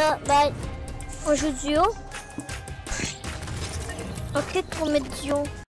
Euh, bah, on joue duo. Ok, pour mettre duo.